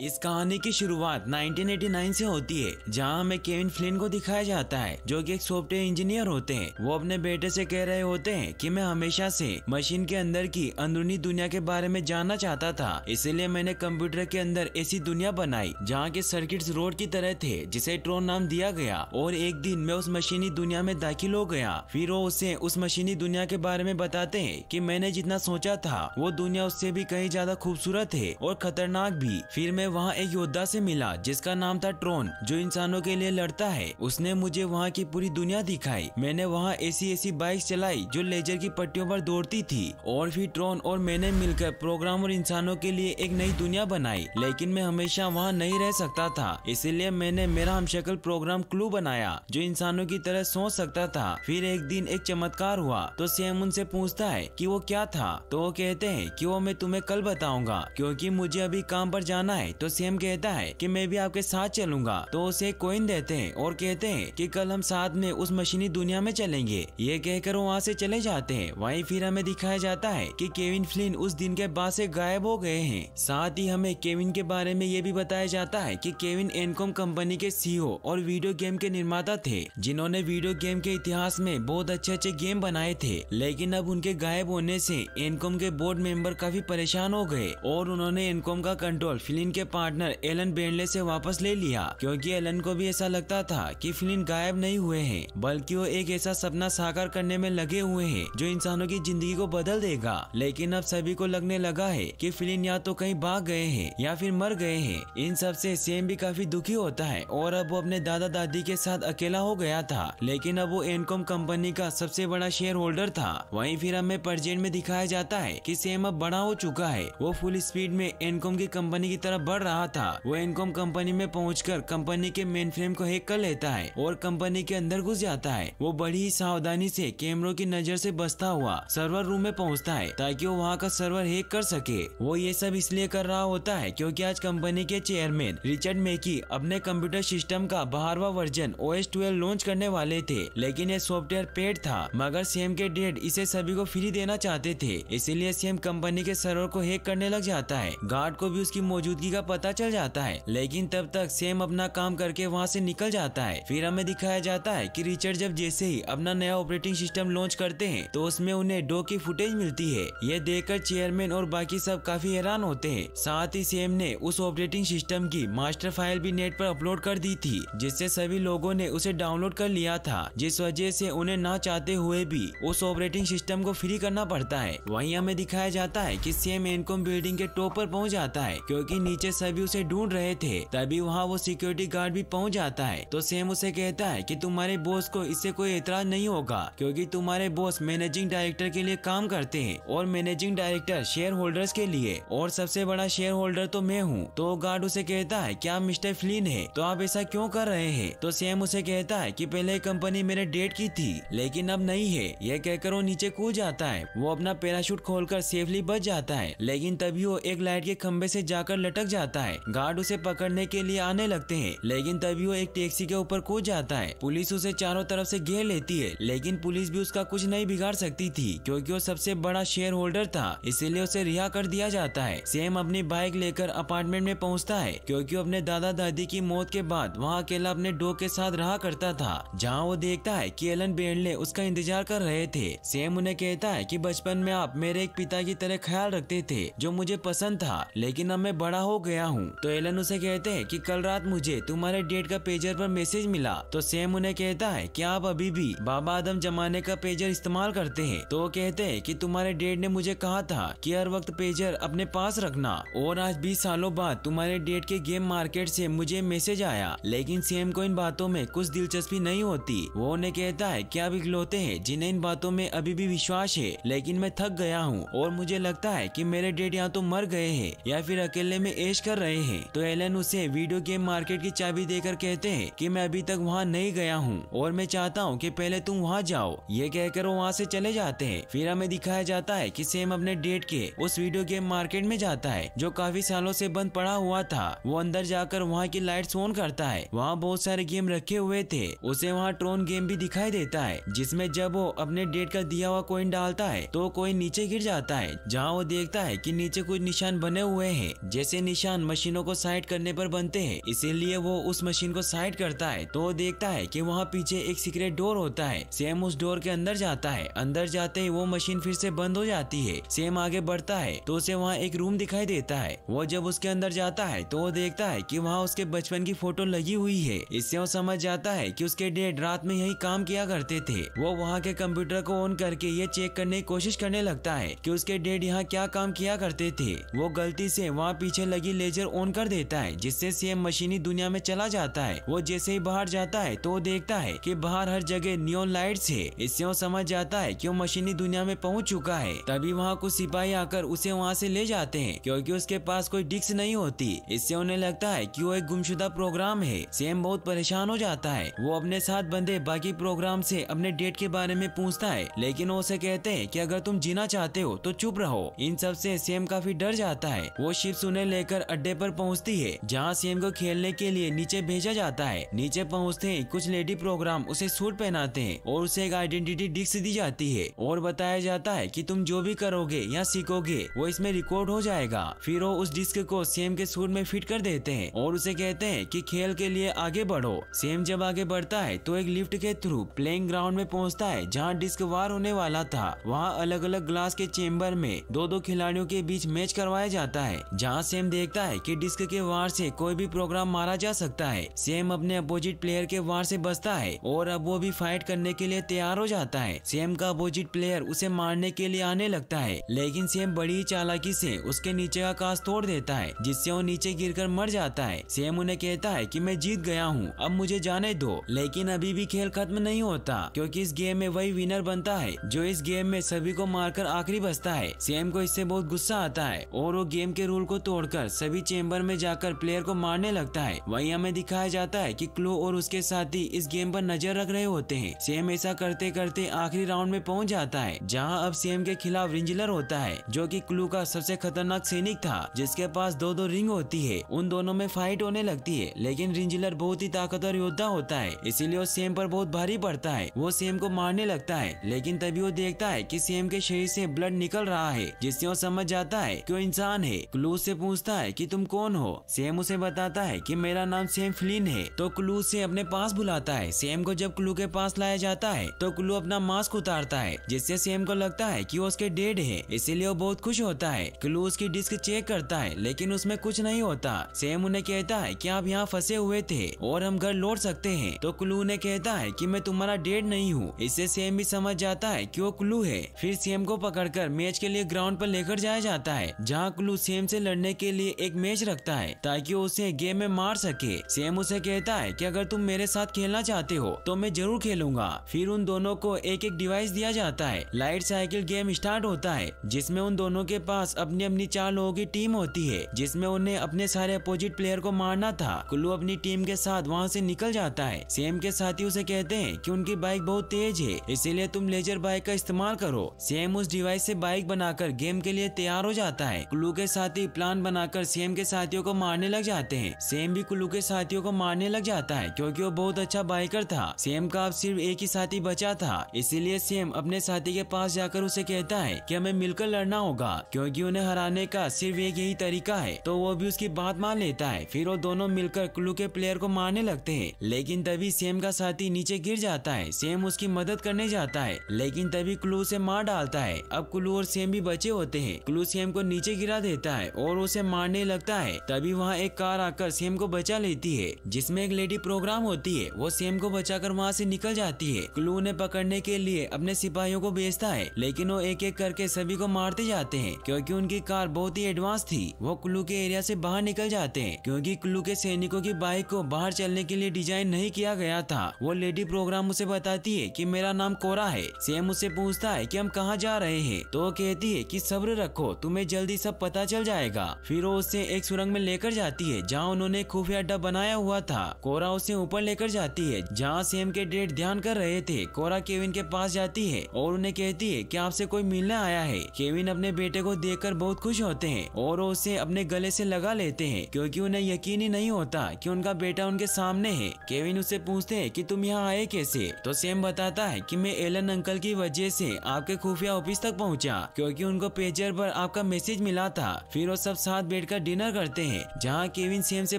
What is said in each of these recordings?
इस कहानी की शुरुआत 1989 से होती है, जहाँ हमें केविन फ्लिन को दिखाया जाता है, जो कि एक सॉफ्टवेयर इंजीनियर होते हैं। वो अपने बेटे से कह रहे होते हैं कि मैं हमेशा से मशीन के अंदर की अंदरूनी दुनिया के बारे में जानना चाहता था, इसलिए मैंने कंप्यूटर के अंदर ऐसी दुनिया बनाई, जहाँ के सर्किट्स रोड की तरह थे, जिसे ट्रोन नाम दिया गया, और एक दिन मैं उस मशीनी दुनिया में दाखिल हो गया। फिर वो उसे उस मशीनी दुनिया के बारे में बताते हैं की मैंने जितना सोचा था, वो दुनिया उससे भी कहीं ज़्यादा खूबसूरत है और खतरनाक भी। फिर मैं वहाँ एक योद्धा से मिला, जिसका नाम था ट्रोन, जो इंसानों के लिए लड़ता है। उसने मुझे वहाँ की पूरी दुनिया दिखाई। मैंने वहाँ ऐसी ऐसी बाइक चलाई, जो लेजर की पट्टियों पर दौड़ती थी। और फिर ट्रोन और मैंने मिलकर प्रोग्राम और इंसानों के लिए एक नई दुनिया बनाई, लेकिन मैं हमेशा वहाँ नहीं रह सकता था। इसीलिए मैंने मेरा हमशक्ल प्रोग्राम क्लू बनाया, जो इंसानों की तरह सोच सकता था। फिर एक दिन एक चमत्कार हुआ तो सैम उनसे पूछता है कि वो क्या था? तो वो कहते हैं कि वो मैं तुम्हें कल बताऊँगा, क्योंकि मुझे अभी काम पर जाना है तो सेम कहता है कि मैं भी आपके साथ चलूँगा। तो उसे कोइन देते हैं और कहते हैं कि कल हम साथ में उस मशीनी दुनिया में चलेंगे। ये कहकर वहाँ से चले जाते हैं। वहीं फिर हमें दिखाया जाता है कि केविन फ्लिन उस दिन के बाद से गायब हो गए हैं। साथ ही हमें केविन के बारे में ये भी बताया जाता है कि केविन एनकॉम कंपनी के सीईओ और वीडियो गेम के निर्माता थे, जिन्होंने वीडियो गेम के इतिहास में बहुत अच्छे अच्छे गेम बनाए थे। लेकिन अब उनके गायब होने से एनकॉम के बोर्ड मेंबर काफ़ी परेशान हो गए और उन्होंने एनकॉम का कंट्रोल फिलिन के पार्टनर एलन बेंडले से वापस ले लिया, क्योंकि एलन को भी ऐसा लगता था कि फिलिन गायब नहीं हुए हैं, बल्कि वो एक ऐसा सपना साकार करने में लगे हुए हैं, जो इंसानों की ज़िंदगी को बदल देगा। लेकिन अब सभी को लगने लगा है कि फिलिन या तो कहीं भाग गए हैं, या फिर मर गए हैं। इन सबसे सेम भी काफ़ी दुखी होता है, और अब वो अपने दादा दादी के साथ अकेला हो गया था। लेकिन अब वो एनकॉम कंपनी का सबसे बड़ा शेयर होल्डर था। वहीं फिर हमें प्रेजेंट में दिखाया जाता है कि सेम अब बड़ा हो चुका है। वो फुल स्पीड में एनकॉम की कंपनी की तरफ़ बढ़ रहा था। वो एनकॉम कंपनी में पहुंचकर कंपनी के मेन फ्रेम को हैक कर लेता है और कंपनी के अंदर घुस जाता है। वो बड़ी ही सावधानी से कैमरों की नज़र से बचता हुआ सर्वर रूम में पहुँचता है ताकि वो वहाँ का सर्वर हैक कर सके। वो ये सब इसलिए कर रहा होता है क्योंकि आज कंपनी के चेयरमैन रिचर्ड मेकी अपने कंप्यूटर सिस्टम का बारहवा वर्जन ओ एस लॉन्च करने वाले थे, लेकिन ये सॉफ्टवेयर पेड था, मगर सेम के डेड इसे सभी को फ्री देना चाहते थे, इसीलिए सेम कंपनी के सर्वर को हैक करने लग जाता है। गार्ड को भी उसकी मौजूदगी का पता चल जाता है। लेकिन तब तक सेम अपना काम करके वहाँ से निकल जाता है। फिर हमें दिखाया जाता है कि रिचर्ड जब जैसे ही अपना नया ऑपरेटिंग सिस्टम लॉन्च करते हैं तो उसमें उन्हें डो की फुटेज मिलती है। ये देखकर चेयरमैन और बाकी सब काफ़ी हैरान होते हैं। साथ ही सेम ने उस ऑपरेटिंग सिस्टम की मास्टर फ़ाइल भी नेट पर अपलोड कर दी थी, जिससे सभी लोगों ने उसे डाउनलोड कर लिया था। जिस वजह से उन्हें ना चाहते हुए भी उस ऑपरेटिंग सिस्टम को फ्री करना पड़ता है। वहीं हमें दिखाया जाता है कि सेम एनकॉम बिल्डिंग के टॉप पर पहुँच जाता है, क्योंकि नीचे सभी उसे ढूंढ रहे थे। तभी वहाँ वो सिक्योरिटी गार्ड भी पहुँच जाता है। तो सेम उसे कहता है कि तुम्हारे बॉस को इससे कोई एतराज़ नहीं होगा, क्योंकि तुम्हारे बॉस मैनेजिंग डायरेक्टर के लिए काम करते हैं और मैनेजिंग डायरेक्टर शेयर होल्डर्स के लिए। और सबसे बड़ा शेयर होल्डर तो मैं हूँ। तो गार्ड उसे कहता है, क्या मिस्टर फ्लिन है? तो आप ऐसा क्यों कर रहे हैं? तो सेम उसे कहता है कि पहले कंपनी मेरे डेट की थी, लेकिन अब नहीं है। यह कहकर वो नीचे कूद जाता है। वो अपना पैराशूट खोलकर सेफली बच जाता है। लेकिन तभी वो एक लाइट के खम्बे से जाकर लटक जाता है। गार्ड उसे पकड़ने के लिए आने लगते हैं, लेकिन तभी वो एक टैक्सी के ऊपर कूद जाता है। पुलिस उसे चारों तरफ़ से घेर लेती है, लेकिन पुलिस भी उसका कुछ नहीं बिगाड़ सकती थी, क्योंकि वो सबसे बड़ा शेयर होल्डर था। इसीलिए उसे रिहा कर दिया जाता है। सेम अपनी बाइक लेकर अपार्टमेंट में पहुँचता है, क्योंकि वो अपने दादा दादी की मौत के बाद वहाँ अकेला अपने डो के साथ रहा करता था, जहाँ वो देखता है की एलन बेंडले उसका इंतज़ार कर रहे थे। सेम उन्हें कहता है की, बचपन में आप मेरे एक पिता की तरह ख्याल रखते थे, जो मुझे पसंद था, लेकिन अब मैं बड़ा हो गया हूँ। तो एलन उसे कहते हैं कि कल रात मुझे तुम्हारे डेट का पेजर पर मैसेज मिला। तो सेम उन्हें कहता है कि आप अभी भी बाबा आदम जमाने का पेजर इस्तेमाल करते हैं? तो वो कहते हैं कि तुम्हारे डेड ने मुझे कहा था कि हर वक्त पेजर अपने पास रखना। और आज बीस सालों बाद तुम्हारे डेट के गेम मार्केट से मुझे मैसेज आया। लेकिन सेम को इन बातों में कुछ दिलचस्पी नहीं होती। वो उन्हें कहता है कि आप इकलौते हैं जिन्हें इन बातों में अभी भी विश्वास है? लेकिन मैं थक गया हूँ। और मुझे लगता है कि मेरे डेड यहाँ तो मर गए हैं या फिर अकेले में ऐश कर रहे हैं। तो एलन उसे वीडियो गेम मार्केट की चाबी देकर कहते हैं कि मैं अभी तक वहाँ नहीं गया हूँ और मैं चाहता हूँ कि पहले तुम वहाँ जाओ। ये कहकर वो वहाँ से चले जाते हैं। फिर हमें दिखाया जाता है कि सेम अपने डेट के उस वीडियो गेम मार्केट में जाता है, जो काफ़ी सालों से बंद पड़ा हुआ था। वो अंदर जाकर वहाँ की लाइट ऑन करता है। वहाँ बहुत सारे गेम रखे हुए थे। उसे वहाँ ट्रोन गेम भी दिखाई देता है, जिसमें जब वो अपने डेट का दिया हुआ कोइन डालता है तो कोइन नीचे गिर जाता है, जहाँ वो देखता है कि नीचे कुछ निशान बने हुए हैं। जैसे निशान निशान मशीनों को साइड करने पर बनते हैं। इसीलिए वो उस मशीन को साइड करता है तो वो देखता है कि वहाँ पीछे एक सीक्रेट डोर होता है। सेम उस डोर के अंदर जाता है। अंदर जाते ही वो मशीन फिर से बंद हो जाती है। सेम आगे बढ़ता है तो उसे वहाँ एक रूम दिखाई देता है। वो जब उसके अंदर जाता है तो वो देखता है की वहाँ उसके बचपन की फ़ोटो लगी हुई है। इससे वो समझ जाता है की उसके डेड रात में यही काम किया करते थे। वो वहाँ के कंप्यूटर को ऑन करके ये चेक करने की कोशिश करने लगता है की उसके डेड यहाँ क्या काम किया करते थे। वो गलती से वहाँ पीछे लगी लेजर ऑन कर देता है, जिससे सेम मशीनी दुनिया में चला जाता है। वो जैसे ही बाहर जाता है तो वो देखता है कि बाहर हर जगह नियोन लाइट्स है। इससे वो समझ जाता है कि वो मशीनी दुनिया में पहुँच चुका है। तभी वहाँ कुछ सिपाही आकर उसे वहाँ से ले जाते हैं, क्योंकि उसके पास कोई डिस्क नहीं होती। इससे उन्हें लगता है कि वो एक गुमशुदा प्रोग्राम है। सेम बहुत परेशान हो जाता है। वो अपने साथ बंदे बाकी प्रोग्राम से अपने डेट के बारे में पूछता है, लेकिन वो उसे कहते हैं कि अगर तुम जीना चाहते हो तो चुप रहो। इन सबसे सेम काफ़ी डर जाता है। वो शिप उन्हें लेकर अड्डे पर पहुँचती है, जहाँ सेम को खेलने के लिए नीचे भेजा जाता है। नीचे पहुँचते ही कुछ लेडी प्रोग्राम उसे सूट पहनाते हैं और उसे एक आइडेंटिटी डिस्क दी जाती है और बताया जाता है कि तुम जो भी करोगे या सीखोगे, वो इसमें रिकॉर्ड हो जाएगा। फिर वो उस डिस्क को सेम के सूट में फिट कर देते हैं और उसे कहते हैं कि खेल के लिए आगे बढ़ो। सेम जब आगे बढ़ता है तो एक लिफ्ट के थ्रू प्लेइंग ग्राउंड में पहुँचता है, जहाँ डिस्क वार होने वाला था। वहाँ अलग अलग ग्लास के चेम्बर में दो दो खिलाड़ियों के बीच मैच करवाया जाता है, जहाँ सेम देखता है कि डिस्क के वार से कोई भी प्रोग्राम मारा जा सकता है। सेम अपने अपोजिट प्लेयर के वार से बचता है और अब वो भी फाइट करने के लिए तैयार हो जाता है। सेम का अपोजिट प्लेयर उसे मारने के लिए आने लगता है, लेकिन सेम बड़ी चालाकी से उसके नीचे का कांच तोड़ देता है, जिससे वो नीचे गिरकर मर जाता है। सेम उन्हें कहता है की मैं जीत गया हूँ, अब मुझे जाने दो, लेकिन अभी भी खेल खत्म नहीं होता, क्यूँकी इस गेम में वही विनर बनता है, जो इस गेम में सभी को मारकर आखिरी बचता है। सेम को इससे बहुत गुस्सा आता है और वो गेम के रूल को तोड़कर सभी चेम्बर में जाकर प्लेयर को मारने लगता है। वही हमें दिखाया जाता है कि क्लो और उसके साथी इस गेम पर नज़र रख रहे होते हैं। सेम ऐसा करते करते आखिरी राउंड में पहुँच जाता है, जहाँ अब सेम के खिलाफ रिंजलर होता है, जो कि क्लू का सबसे खतरनाक सैनिक था, जिसके पास दो दो रिंग होती है। उन दोनों में फाइट होने लगती है, लेकिन रिंजलर बहुत ही ताकतवर योद्धा होता है, इसीलिए वो सेम पर बहुत भारी पड़ता है। वो सेम को मारने लगता है, लेकिन तभी वो देखता है कि सेम के शरीर से ब्लड निकल रहा है, जिससे वो समझ जाता है कि वो इंसान है। क्लू से पूछता है कि तुम कौन हो? सेम उसे बताता है कि मेरा नाम सेम फ्लिन है। तो क्लू से अपने पास बुलाता है। सेम को जब क्लू के पास लाया जाता है तो क्लू अपना मास्क उतारता है, जिससे सेम को लगता है कि वो उसके डेड है। इसीलिए वो बहुत खुश होता है। क्लू उसकी डिस्क चेक करता है, लेकिन उसमें कुछ नहीं होता। सेम उन्हें कहता है की आप यहाँ फंसे हुए थे और हम घर लौट सकते हैं। तो क्लू ने कहता है की मैं तुम्हारा डेड नहीं हूँ। इससे सेम भी समझ जाता है की वो क्लू है। फिर सेम को पकड़कर मैच के लिए ग्राउंड पर लेकर जाया जाता है, जहाँ क्लू सेम से लड़ने के लिए एक मैच रखता है, ताकि उसे गेम में मार सके। सेम उसे कहता है कि अगर तुम मेरे साथ खेलना चाहते हो तो मैं ज़रूर खेलूँगा। फिर उन दोनों को एक एक डिवाइस दिया जाता है। लाइट साइकिल गेम स्टार्ट होता है, जिसमें उन दोनों के पास अपनी अपनी चार लोगों की टीम होती है, जिसमें उन्हें अपने सारे अपोजिट प्लेयर को मारना था। कुल्लू अपनी टीम के साथ वहाँ से निकल जाता है। सेम के साथी उसे कहते हैं कि उनकी बाइक बहुत तेज है, इसीलिए तुम लेजर बाइक का इस्तेमाल करो। सेम उस डिवाइस से बाइक बनाकर गेम के लिए तैयार हो जाता है। कुल्लू के साथी प्लान बनाकर सेम के साथियों को मारने लग जाते हैं। सेम भी कुल्लू के साथियों को मारने लग जाता है, क्योंकि वो बहुत अच्छा बाइकर था। सेम का अब सिर्फ़ एक ही साथी बचा था, इसीलिए सेम अपने साथी के पास जाकर उसे कहता है कि हमें मिलकर लड़ना होगा, क्योंकि उन्हें हराने का सिर्फ़ एक यही तरीका है। तो वो भी उसकी बात मान लेता है, फिर वो दोनों मिलकर कुल्लू के प्लेयर को मारने लगते हैं। लेकिन तभी सेम का साथी नीचे गिर जाता है सेम उसकी मदद करने जाता है, लेकिन तभी कुल्लू से मार डालता है। अब कुल्लू और सेम भी बचे होते हैं। कुल्लू सेम को नीचे गिरा देता है और उसे मारने लगता है, तभी वहाँ एक कार आकर सेम को बचा लेती है, जिसमें एक लेडी प्रोग्राम होती है। वो सेम को बचाकर वहाँ से निकल जाती है। क्लू ने पकड़ने के लिए अपने सिपाहियों को भेजता है, लेकिन वो एक एक करके सभी को मारते जाते हैं, क्योंकि उनकी कार बहुत ही एडवांस थी। वो क्लू के एरिया से बाहर निकल जाते हैं, क्योंकि क्लू के सैनिकों की बाइक को बाहर चलने के लिए डिज़ाइन नहीं किया गया था। वो लेडी प्रोग्राम उसे बताती है कि, मेरा नाम कोरा है। सेम उससे पूछता है कि, हम कहाँ जा रहे हैं? तो कहती है कि, सब्र रखो, तुम्हें जल्दी सब पता चल जाएगा। फिर वो उससे एक सुरंग में लेकर जाती है, जहाँ उन्होंने खुफिया अड्डा बनाया हुआ था। कोरा उसे ऊपर लेकर जाती है, जहाँ सेम के डेट ध्यान कर रहे थे। कोरा केविन के पास जाती है और उन्हें कहती है कि आपसे कोई मिलने आया है। केविन अपने बेटे को देखकर बहुत खुश होते हैं और उसे अपने गले से लगा लेते हैं, क्यूँकी उन्हें यकीन ही नहीं होता की उनका बेटा उनके सामने है। केविन उससे पूछते हैं की तुम यहाँ आए कैसे? तो सेम बताता है की मैं एलन अंकल की वजह से आपके खुफिया ऑफ़िस तक पहुँचा, क्योंकि उनको पेजर पर आपका मैसेज मिला था। फिर वो सब साथ बैठ का डिनर करते हैं, जहाँ केविन सेम से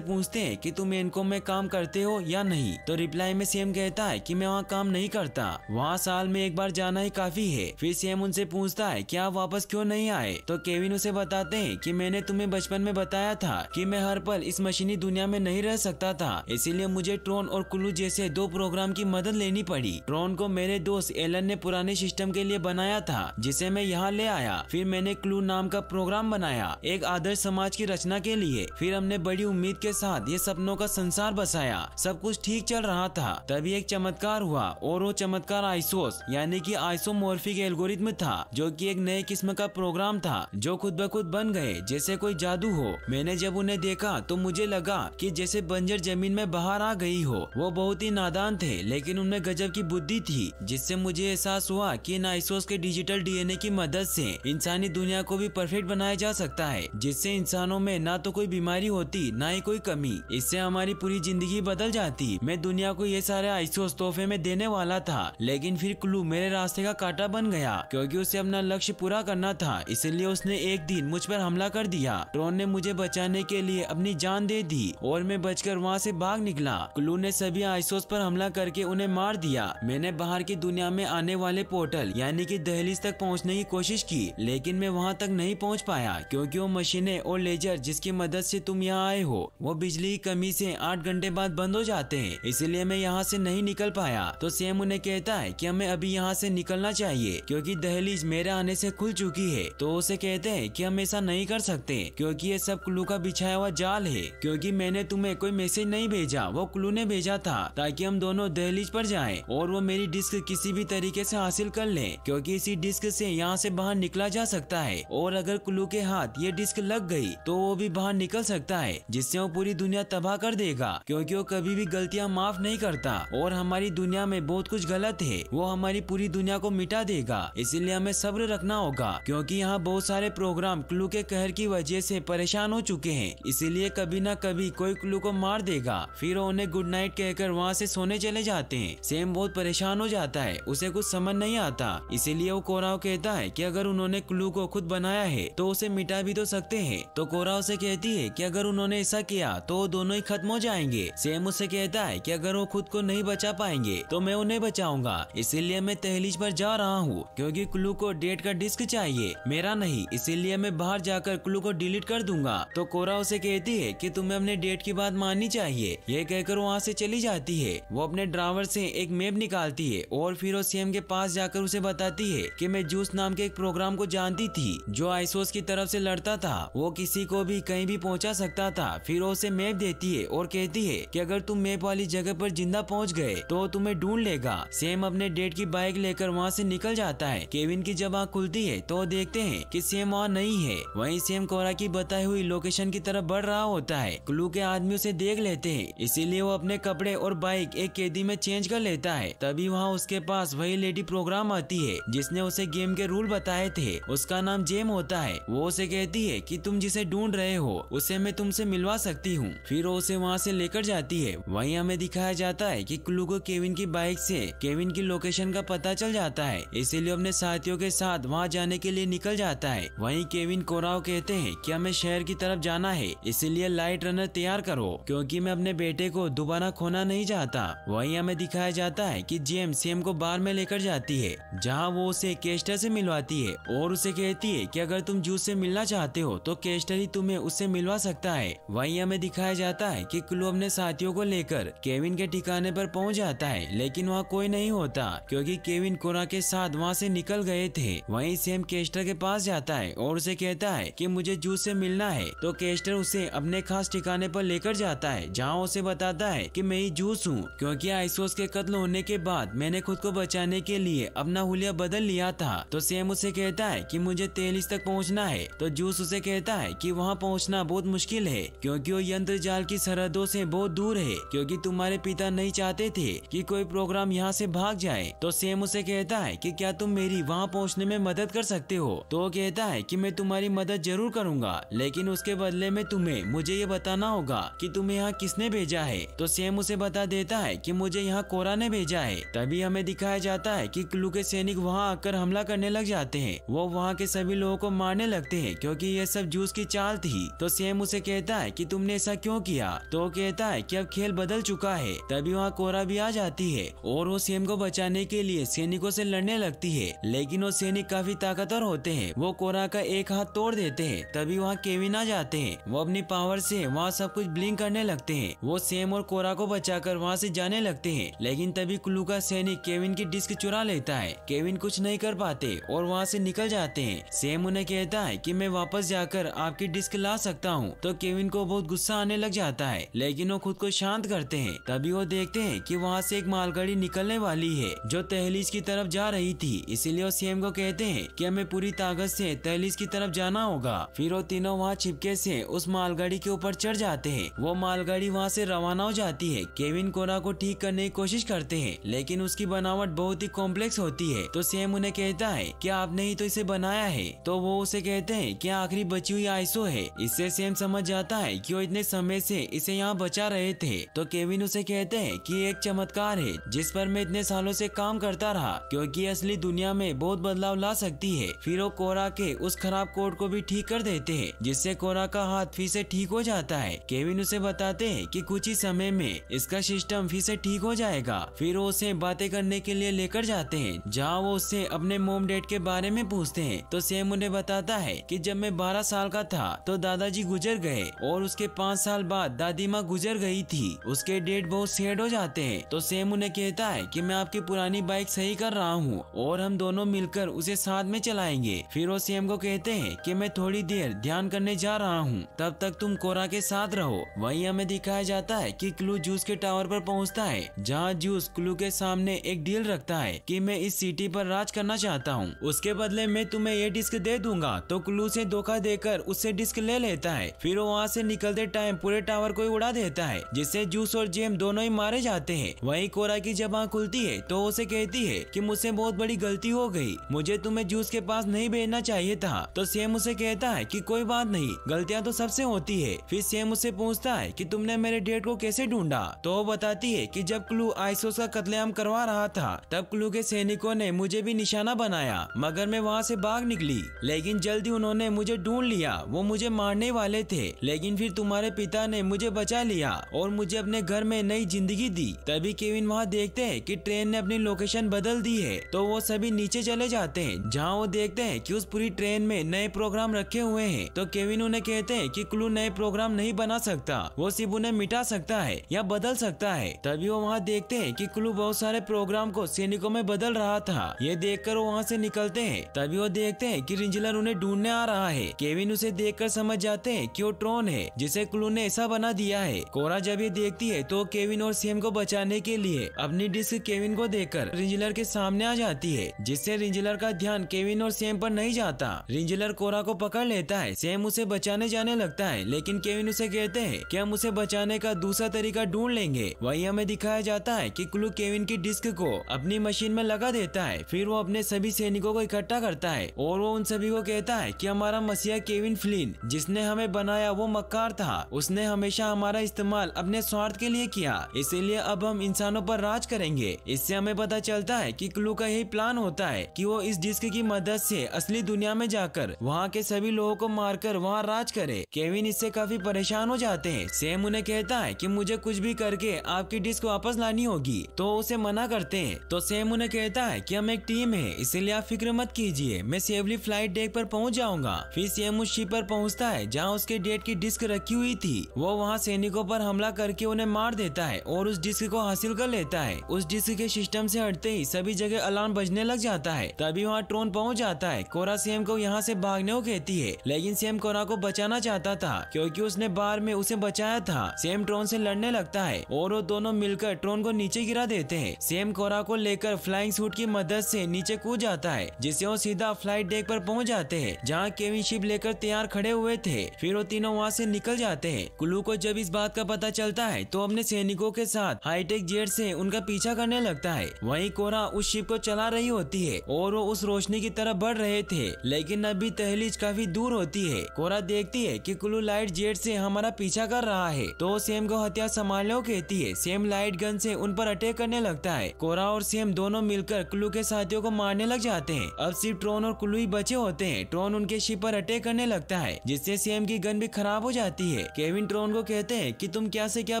पूछते हैं कि तुम इनको में काम करते हो या नहीं। तो रिप्लाई में सेम कहता है कि मैं वहाँ काम नहीं करता। वहाँ साल में एक बार जाना ही काफ़ी है। फिर सेम उनसे पूछता है कि आप वापस क्यों नहीं आए? तो केविन उसे बताते हैं कि मैंने तुम्हें बचपन में बताया था कि मैं हर पल इस मशीनी दुनिया में नहीं रह सकता था। इसीलिए मुझे ट्रोन और कुल्लू जैसे दो प्रोग्राम की मदद लेनी पड़ी। ट्रोन को मेरे दोस्त एलन ने पुराने सिस्टम के लिए बनाया था, जिसे मैं यहाँ ले आया। फिर मैंने क्लू नाम का प्रोग्राम बनाया। एक आदर्श समाज की रचना के लिए फिर हमने बड़ी उम्मीद के साथ ये सपनों का संसार बसाया। सब कुछ ठीक चल रहा था। तभी एक चमत्कार हुआ और वो चमत्कार आइसोस, यानी कि आइसोमोर्फिक एल्गोरिथम था, जो कि एक नए किस्म का प्रोग्राम था, जो खुद ब खुद बन गए, जैसे कोई जादू हो। मैंने जब उन्हें देखा तो मुझे लगा कि जैसे बंजर ज़मीन में बाहर आ गई हो। वो बहुत ही नादान थे, लेकिन उनमें गजब की बुद्धि थी, जिससे मुझे एहसास हुआ कि इन आइसोस के डिजिटल डीएनए की मदद से इंसानी दुनिया को भी परफेक्ट बनाया जा सकता है, जिससे इंसानों में ना तो कोई बीमारी होती, ना ही कोई कमी। इससे हमारी पूरी ज़िंदगी बदल जाती। मैं दुनिया को ये सारे आइसोस तोहफे में देने वाला था, लेकिन फिर क्लू मेरे रास्ते का कांटा बन गया, क्योंकि उसे अपना लक्ष्य पूरा करना था। इसलिए उसने एक दिन मुझ पर हमला कर दिया। ट्रोन ने मुझे बचाने के लिए अपनी जान दे दी, और मैं बचकर वहाँ से भाग निकला। क्लू ने सभी आइसोस पर हमला करके उन्हें मार दिया। मैंने बाहर की दुनिया में आने वाले पोर्टल, यानी कि दहलीज तक पहुँचने की कोशिश की, लेकिन मैं वहाँ तक नहीं पहुँच पाया, क्योंकि वो मशीनें और लेजर जिसकी मदद से तुम यहाँ आए हो, वो बिजली की कमी से आठ घंटे बाद बंद हो जाते हैं। इसलिए मैं यहाँ से नहीं निकल पाया। तो सेम उन्हें कहता है कि हमें अभी यहाँ से निकलना चाहिए, क्योंकि दहलीज मेरे आने से खुल चुकी है। तो उसे कहते हैं कि हम ऐसा नहीं कर सकते, क्योंकि ये सब क्लू का बिछाया हुआ जाल है। क्योंकि मैंने तुम्हें कोई मैसेज नहीं भेजा, वो क्लू ने भेजा था, ताकि हम दोनों दहलीज पर जाएँ और वो मेरी डिस्क किसी भी तरीके से हासिल कर ले, क्योंकि इसी डिस्क से यहाँ से बाहर निकला जा सकता है। और अगर क्लू के हाथ ये डिस्क लग गई तो वो भी बाहर निकल सकता है, जिससे वो पूरी दुनिया तबाह कर देगा, क्योंकि वो कभी भी गलतियाँ माफ़ नहीं करता। और हमारी दुनिया में बहुत कुछ गलत है, वो हमारी पूरी दुनिया को मिटा देगा। इसीलिए हमें सब्र रखना होगा, क्योंकि यहाँ बहुत सारे प्रोग्राम क्लू के कहर की वजह से परेशान हो चुके हैं। इसीलिए कभी न कभी कोई क्लू को मार देगा, फिर उन्हें गुड नाइट कहकर वहाँ से सोने चले जाते हैं। सेम बहुत परेशान हो जाता है, उसे कुछ समझ नहीं आता। इसीलिए वो कोराव कहता है कि अगर उन्होंने क्लू को खुद बनाया है तो उसे मिटा भी तो सकते हैं। तो कोराव से कहती है कि अगर उन्होंने ऐसा किया तो वो दोनों ही खत्म हो जाएँगे। सेम उससे कहता है कि अगर वो खुद को नहीं बचा पाएँगे तो मैं उन्हें बचाऊँगा। इसीलिए मैं तहलीज पर जा रहा हूँ, क्योंकि क्लू को डेट का डिस्क चाहिए। मेरा नहीं, इसीलिए मैं बाहर जाकर क्लू को डिलीट कर दूँगा। तो कोरा उसे कहती है कि तुम्हें अपने डेट की बात माननी चाहिए। ये कहकर वहाँ से चली जाती है। वो अपने ड्राइवर से एक मैप निकालती है और फिर वो सीएम के पास जाकर उसे बताती है कि मैं जूस नाम के एक प्रोग्राम को जानती थी, जो आइसोस की तरफ़ से लड़ता था। वो किसी को भी कहीं भी पहुँचा सकता था। फिर उसे मैप देती है और कहती है कि अगर तुम मैप वाली जगह पर ज़िंदा पहुँच गए तो तुम्हें ढूंढ लेगा। सेम अपने डेट की बाइक लेकर वहाँ से निकल जाता है। केविन की जब आँख खुलती है तो देखते हैं कि सेम वहाँ नहीं है। वहीं सेम कोरा की बताई हुई लोकेशन की तरफ़ बढ़ रहा होता है। क्लू के आदमी उसे देख लेते हैं। इसीलिए वो अपने कपड़े और बाइक एक कैदी में चेंज कर लेता है। तभी वहाँ उसके पास वही लेडी प्रोग्राम आती है, जिसने उसे गेम के रूल बताए थे। उसका नाम जेम होता है। वो उसे कहती है कि तुम जिसे ढूंढ रहे हो, उसे मैं तुमसे मिलवा सकती हूँ। फिर वो उसे वहाँ से लेकर जाती है। वहीं हमें दिखाया जाता है कि क्लू को केविन की बाइक से, केविन की लोकेशन का पता चल जाता है। इसीलिए अपने साथियों के साथ वहाँ जाने के लिए निकल जाता है। वहीं केविन कोराव कहते हैं कि हमें शहर की तरफ़ जाना है, इसीलिए लाइट रनर तैयार करो, क्योंकि मैं अपने बेटे को दोबारा खोना नहीं चाहता। वहीं हमें दिखाया जाता है कि जेम सेम को बार में लेकर जाती है, जहाँ वो उसे केस्टर से मिलवाती है, और उसे कहती है कि अगर तुम जूस से मिलना चाहते हो तो केस्टर ही तुम्हें उससे मिलवा सकता है। वहीं हमें दिखाया जाता है कि क्लू अपने साथियों को लेकर केविन के ठिकाने पर पहुँच जाता है, लेकिन वहाँ कोई नहीं होता, क्योंकि केविन कोरा के साथ वहाँ से निकल गए थे। वहीं सेम केस्टर के पास जाता है और उसे कहता है कि मुझे जूस से मिलना है। तो केस्टर उसे अपने खास ठिकाने पर लेकर जाता है, जहाँ उसे बताता है कि मैं ही जूस हूँ, क्योंकि आइसोस के कत्ल होने के बाद मैंने खुद को बचाने के लिए अपना हुलिया बदल लिया था। तो सेम उसे कहता है कि मुझे तेलिस तक पहुँचना है। तो जूस उसे कहता है कि वहाँ पहुँचना बहुत मुश्किल है, क्योंकि वो यंत्र जाल की सरहदों से बहुत दूर है, क्योंकि तुम्हारे पिता नहीं चाहते थे कि कोई प्रोग्राम यहाँ से भाग जाए। तो सेम उसे कहता है कि क्या तुम मेरी वहाँ पहुँचने में मदद कर सकते हो? तो वो कहता है कि मैं तुम्हारी मदद ज़रूर करूँगा, लेकिन उसके बदले में तुम्हें, मुझे ये बताना होगा कि तुम्हें यहाँ किसने भेजा है। तो सेम उसे बता देता है कि मुझे यहाँ कोरा ने भेजा है। तभी हमें दिखाया जाता है कि क्लू के सैनिक वहाँ आकर हमला करने लग जाते हैं। वो वहाँ के सभी लोगों को मारने लगते हैं, क्योंकि ये सब जूस की चाल चाल थी तो सेम उसे कहता है कि तुमने ऐसा क्यों किया? तो कहता है कि अब खेल बदल चुका है। तभी वहाँ कोरा भी आ जाती है और वो सेम को बचाने के लिए सैनिकों से लड़ने लगती है। लेकिन वो सैनिक काफ़ी ताकतवर होते हैं। वो कोरा का एक हाथ तोड़ देते हैं। तभी वहाँ केविन आ जाते हैं। वो अपनी पावर से वहाँ सब कुछ ब्लिंक करने लगते हैं। वो सेम और कोरा को बचाकर वहाँ से जाने लगते हैं। लेकिन तभी कुल्लू का सैनिक केविन की डिस्क चुरा लेता है। केविन कुछ नहीं कर पाते और वहाँ से निकल जाते हैं। सेम उन्हें कहता है कि मैं वापस जाकर आपकी डिस्क ला सकता हूँ। तो केविन को बहुत गुस्सा आने लग जाता है, लेकिन वो खुद को शांत करते हैं। तभी वो देखते हैं कि वहाँ से एक मालगाड़ी निकलने वाली है, जो तहलीज की तरफ़ जा रही थी। इसीलिए वो सेम को कहते हैं कि हमें पूरी ताकत से तहलीज की तरफ़ जाना होगा। फिर वो तीनों वहाँ छिपके से उस मालगाड़ी के ऊपर चढ़ जाते हैं। वो मालगाड़ी वहाँ से रवाना हो जाती है। केविन कोरा को ठीक करने की कोशिश करते हैं, लेकिन उसकी बनावट बहुत ही कॉम्प्लेक्स होती है। तो सेम उन्हें कहता है कि आपने ही तो इसे बनाया है। तो वो उसे कहते हैं कि आखिरी बची हुई आइसो है। इससे सेम समझ जाता है कि वो इतने समय से इसे यहाँ बचा रहे थे। तो केविन उसे कहते हैं कि एक चमत्कार है, जिस पर मैं इतने सालों से काम करता रहा, क्योंकि असली दुनिया में बहुत बदलाव ला सकती है। फिर वो कोरा के उस खराब कोड को भी ठीक कर देते हैं, जिससे कोरा का हाथ फिर से ठीक हो जाता है। केविन उसे बताते हैं कि कुछ ही समय में इसका सिस्टम फिर से ठीक हो जाएगा। फिर वो उसे बातें करने के लिए लेकर जाते हैं, जहाँ वो उससे अपने मोम डेट के बारे में पूछते हैं। तो सेम उन्हें बताता है कि जब मैं बारह साल का था तो दादाजी गुजर गए और उसके पाँच साल बाद दादी माँ गुजर गई थी। उसके डेट बहुत सेड हो जाते हैं। तो सेम उन्हें कहता है कि मैं आपकी पुरानी बाइक सही कर रहा हूँ और हम दोनों मिलकर उसे साथ में चलाएँगे। फिर वो सेम को कहते हैं कि मैं थोड़ी देर ध्यान करने जा रहा हूँ। तब तक तुम कोरा के साथ रहो। वहीं हमें दिखाया जाता है कि क्लू जूस के टावर पर पहुँचता है, जहाँ जूस क्लू के सामने एक डील रखता है कि मैं इस सिटी पर राज करना चाहता हूँ। उसके बदले में तुम्हें ये डिस्क दे दूँगा। तो क्लू से धोखा देकर उससे डिस्क ले लेता है। फिर वो वहाँ से निकलते टाइम पूरे टावर को उड़ा देता है, जिससे जूस और जेम दोनों ही मारे जाते हैं। वहीं कोरा की जब आँख खुलती है तो उसे कहती है कि मुझसे बहुत बड़ी गलती हो गई। मुझे तुम्हें जूस के पास नहीं भेजना चाहिए था। तो सेम उसे कहता है कि कोई बात नहीं, गलतियाँ तो सबसे होती है। फिर सेम उसे पूछता है कि तुमने मेरे डेट को कैसे ढूंढा? तो वो बताती है कि जब क्लू आइसोस का कत्लेआम करवा रहा था, तब क्लू के सैनिकों ने मुझे भी निशाना बनाया, मगर मैं वहाँ से भाग निकली। लेकिन जल्दी उन्होंने मुझे ढूंढ लिया, वो मुझे मारने वाले थे, लेकिन फिर तुम्हारे पिता ने मुझे बचा लिया और मुझे अपने घर में नई ज़िंदगी दी। तभी केविन वहाँ देखते हैं कि ट्रेन ने अपनी लोकेशन बदल दी है तो वो सभी नीचे चले जाते हैं, जहाँ वो देखते हैं कि उस पूरी ट्रेन में नए प्रोग्राम रखे हुए हैं। तो केविन उन्हें कहते हैं की क्लू नए प्रोग्राम नहीं बना सकता, वो सिर्फ़ उन्हें मिटा सकता है या बदल सकता है। तभी वो वहाँ देखते हैं कि क्लू बहुत सारे प्रोग्राम को सैनिकों में बदल रहा था। ये देखकर वो वहाँ से निकलते हैं। तभी वो देखते हैं कि रिंजलर उन्हें ढूँढने आ रहा है। केविन उसे देखकर समझ जाते हैं कि वो ट्रोन है, जिसे क्लू ने ऐसा बना दिया है। कोरा जब ये देखती है तो केविन और सेम को बचाने के लिए अपनी डिस्क केविन को देकर रिंजलर के सामने आ जाती है, जिससे रिंजलर का ध्यान केविन और सेम पर नहीं जाता। रिंजलर कोरा को पकड़ लेता है सेम उसे बचाने जाने लगता है, लेकिन केविन उसे कहते हैं कि हम उसे बचाने का दूसरा तरीका ढूंढ लेंगे। वही हमें दिखाया जाता है कि क्लू केविन की डिस्क को अपनी मशीन में लगा देता है, फिर वो अपने सभी सैनिकों को इकट्ठा करता है, और वो उन सभी को कहता है कि हमारा मसीहा केविन फ्लिन जिसने हमें बनाया वो मक्कार था। उसने हमेशा हमारा इस्तेमाल अपने स्वार्थ के लिए किया। इसीलिए अब हम इंसानों पर राज करेंगे। इससे हमें पता चलता है कि क्लू का यही प्लान होता है कि वो इस डिस्क की मदद से असली दुनिया में जाकर वहाँ के सभी लोगों को मारकर वहाँ राज करे। केविन इससे काफ़ी परेशान हो जाते हैं। सेम उन्हें कहता है कि मुझे कुछ भी करके आपकी डिस्क वापस लानी होगी तो उसे मना करते हैं। तो सेम उन्हें कहता है कि हम एक टीम है, इसीलिए आप फ़िक्र मत कीजिए। मैं सेफली फ़्लाइट डेक पर पहुँच जाऊँगा। फिर सेम उस शिप पर पहुँचता है, जहाँ उसके डेट की डिस्क रखी हुई थी। वो वहाँ सैनिकों पर हमला करके उन्हें मार देता है और उस डिस्क को हासिल कर लेता है। उस डिस्क के सिस्टम से हटते ही सभी जगह अलार्म बजने लग जाता है। तभी वहाँ ट्रोन पहुँच जाता है। कोरा सेम को यहाँ से भागने को कहती है, लेकिन सेम कोरा को बचाना चाहता था, क्योंकि उसने बार में उसे बचाया था। सेम ट्रोन से लड़ने लगता है और वो दोनों मिलकर ट्रोन को नीचे गिरा देते हैं। सेम कोरा को लेकर फ्लाइंग सूट की मदद से नीचे कूद जाता है, जिससे वो सीधा फ़्लाइट डेक पर पहुँच जाते हैं, जहाँ केविन शिप लेकर तैयार खड़े हुए थे। फिर वो तीनों वहाँ से निकल जाते हैं। कुल्लू को जब इस बात का पता चलता है तो अपने सैनिकों के साथ हाईटेक जेट से उनका पीछा करने लगता है। वहीं कोरा उस शिप को चला रही होती है, और वो उस रोशनी की तरफ़ बढ़ रहे थे, लेकिन अभी तहलीज काफ़ी दूर होती है। कोरा देखती है की कुल्लू लाइट जेट से हमारा पीछा कर रहा है तो सेम को हथियार संभालने कहती है। सेम लाइट गन से उन पर अटैक करने लगता है। कोरा और सेम दोनों मिलकर कुल्लू के साथियों को मारने लग जाते हैं। अब सिर्फ़ ट्रोन और कुल्लू ही बचे होते हैं। ट्रोन उनके शिप पर अटैक करने लगता है। है जिससे सेम की गन भी खराब हो जाती है। केविन ट्रोन को कहते हैं कि तुम क्या से क्या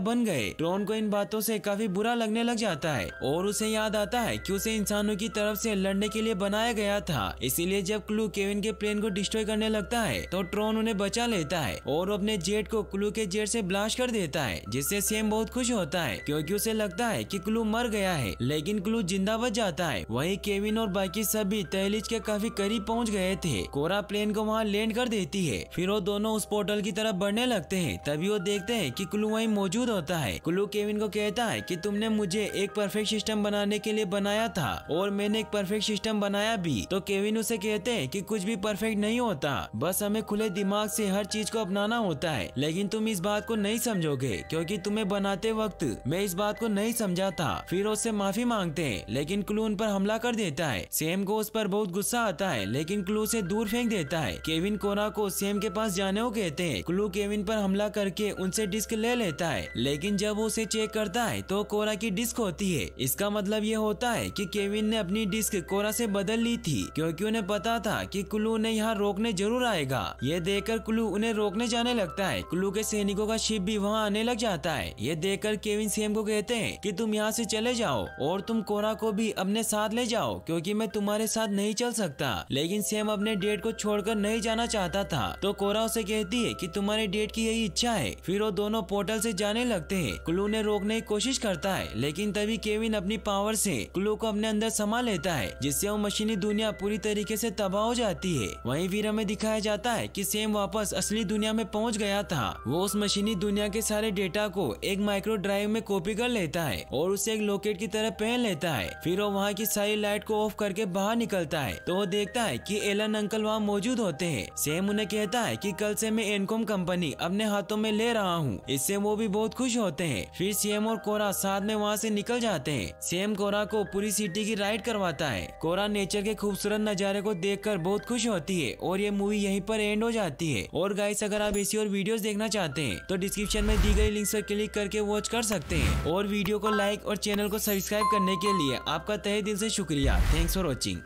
बन गए। ट्रोन को इन बातों से काफ़ी बुरा लगने लग जाता है, और उसे याद आता है कि उसे इंसानों की तरफ़ से लड़ने के लिए बनाया गया था। इसीलिए जब क्लू केविन के प्लेन को डिस्ट्रॉय करने लगता है तो ट्रोन उन्हें बचा लेता है, और अपने जेट को क्लू के जेट से ब्लास्ट कर देता है, जिससे सेम बहुत खुश होता है, क्योंकि उसे लगता है कि क्लू मर गया है। लेकिन क्लू ज़िंदा बच जाता है। वही केविन और बाकी सभी तहलीज के काफ़ी करीब पहुँच गए थे। कोरा प्लेन को वहाँ लैंड कर देती है। फिर वो दोनों उस पोर्टल की तरफ़ बढ़ने लगते हैं। तभी वो देखते हैं कि कुल्लू वहीं मौजूद होता है। कुल्लू केविन को कहता है कि तुमने मुझे एक परफेक्ट सिस्टम बनाने के लिए बनाया था और मैंने एक परफेक्ट सिस्टम बनाया भी। तो केविन उसे कहते हैं कि कुछ भी परफेक्ट नहीं होता। बस हमें खुले दिमाग से हर चीज़ को अपनाना होता है। लेकिन तुम इस बात को नहीं समझोगे, क्योंकि तुम्हें बनाते वक्त मैं इस बात को नहीं समझा था। फिर उससे माफ़ी मांगते हैं, लेकिन क्लू उन पर हमला कर देता है। सेम को उस पर बहुत गुस्सा आता है, लेकिन क्लू से दूर फेंक देता है। केविन कोना को सेम के पास जाने को कहते हैं। क्लू केविन पर हमला करके उनसे डिस्क ले लेता है। लेकिन जब वो उसे चेक करता है तो कोरा की डिस्क होती है। इसका मतलब ये होता है कि केविन ने अपनी डिस्क कोरा से बदल ली थी, क्योंकि उन्हें पता था कि क्लू ने यहाँ रोकने ज़रूर आएगा। ये देखकर क्लू उन्हें रोकने जाने लगता है। क्लू के सैनिकों का शिप भी वहाँ आने लग जाता है। ये देखकर केविन सेम को कहते हैं कि तुम यहाँ से चले जाओ, और तुम कोरा को भी अपने साथ ले जाओ, क्योंकि मैं तुम्हारे साथ नहीं चल सकता। लेकिन सेम अपने डेट को छोड़कर नहीं जाना चाहता था। तो कोरा उसे कहती है कि तुम्हारे डेट की यही इच्छा है। फिर वो दोनों पोर्टल से जाने लगते हैं। क्लू ने रोकने की कोशिश करता है, लेकिन तभी केविन अपनी पावर से क्लू को अपने अंदर समा लेता है, जिससे वो मशीनी दुनिया पूरी तरीके से तबाह हो जाती है। वहीं फिर हमें दिखाया जाता है कि सेम वापस असली दुनिया में पहुँच गया था। वो उस मशीनी दुनिया के सारे डेटा को एक माइक्रो ड्राइव में कॉपी कर लेता है और उसे एक लोकेट की तरह पहन लेता है। फिर वो वहाँ की सारी लाइट को ऑफ़ करके बाहर निकलता है तो वो देखता है की एलन अंकल वहाँ मौजूद होते हैं। सेम उन्हें कहता है कि कल से मैं एनकॉम कंपनी अपने हाथों में ले रहा हूँ। इससे वो भी बहुत खुश होते हैं। फिर सेम और कोरा साथ में वहाँ से निकल जाते हैं। सीएम कोरा को पूरी सिटी की राइड करवाता है। कोरा नेचर के खूबसूरत नज़ारे को देखकर बहुत खुश होती है और ये मूवी यहीं पर एंड हो जाती है। और गाइस अगर आप ऐसी और वीडियोस देखना चाहते हैं तो डिस्क्रिप्शन में दी गई लिंक पर क्लिक करके वॉच कर सकते हैं। और वीडियो को लाइक और चैनल को सब्सक्राइब करने के लिए आपका तहे दिल से शुक्रिया। Thanks for watching